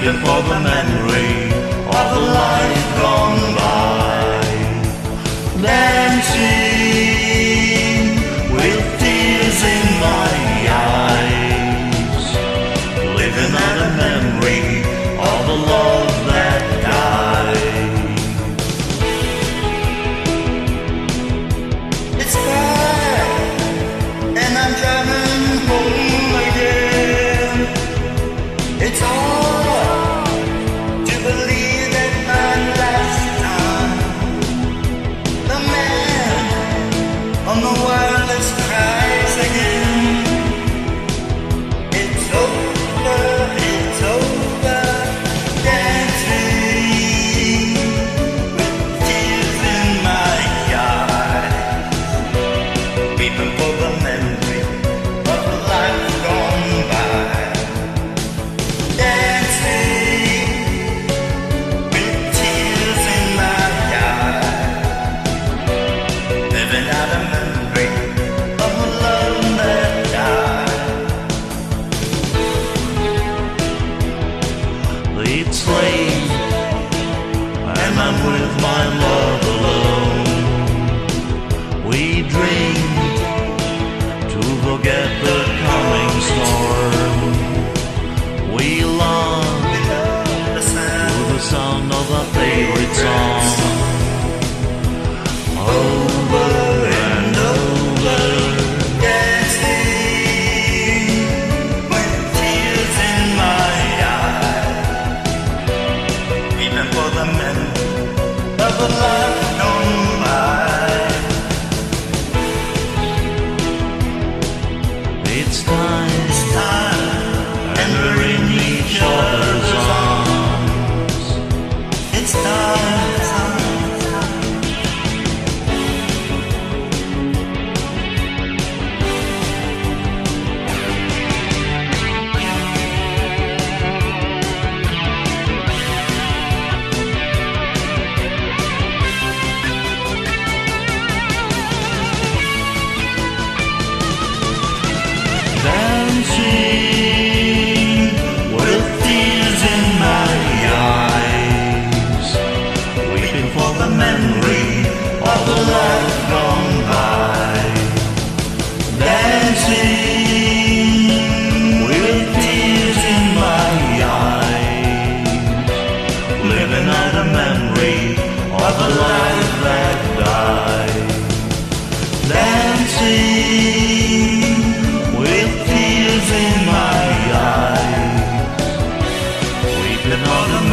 waiting for the memory of the life. with my love. of a life. on a